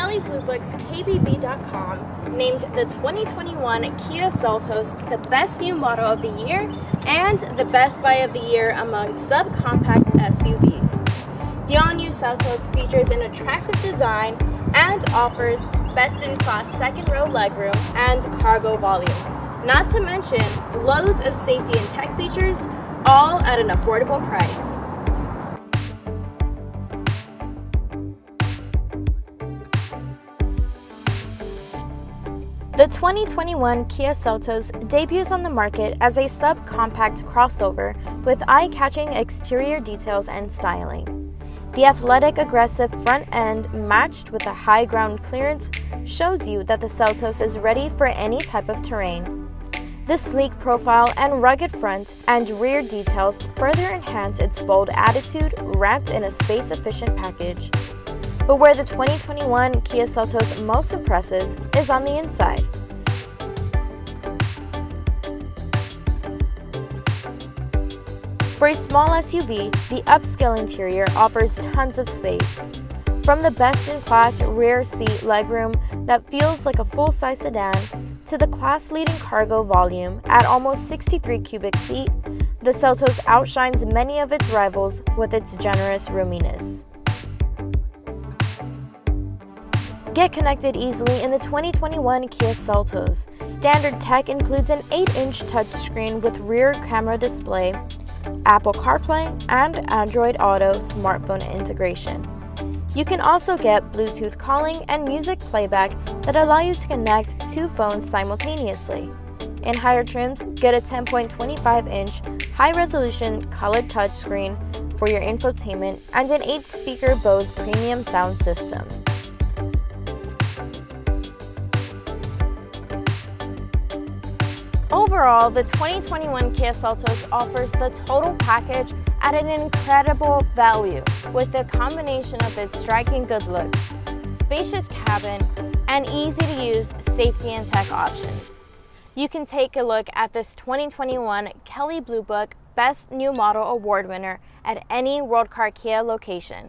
Kelley Blue Book's KBB.com named the 2021 Kia Seltos the best new model of the year and the best buy of the year among subcompact SUVs. The all-new Seltos features an attractive design and offers best-in-class second-row legroom and cargo volume. Not to mention loads of safety and tech features, all at an affordable price. The 2021 Kia Seltos debuts on the market as a subcompact crossover with eye-catching exterior details and styling. The athletic, aggressive front end matched with a high ground clearance shows you that the Seltos is ready for any type of terrain. The sleek profile and rugged front and rear details further enhance its bold attitude wrapped in a space-efficient package. But where the 2021 Kia Seltos most impresses is on the inside. For a small SUV, the upscale interior offers tons of space. From the best-in-class rear seat legroom that feels like a full-size sedan to the class-leading cargo volume at almost 63 cubic feet, the Seltos outshines many of its rivals with its generous roominess. Get connected easily in the 2021 Kia Seltos. Standard tech includes an 8-inch touchscreen with rear camera display, Apple CarPlay, and Android Auto smartphone integration. You can also get Bluetooth calling and music playback that allow you to connect two phones simultaneously. In higher trims, get a 10.25-inch high-resolution colored touchscreen for your infotainment and an 8-speaker Bose premium sound system. Overall, the 2021 Kia Seltos offers the total package at an incredible value with the combination of its striking good looks, spacious cabin, and easy to use safety and tech options. You can take a look at this 2021 Kelley Blue Book Best New Model Award winner at any World Car Kia location.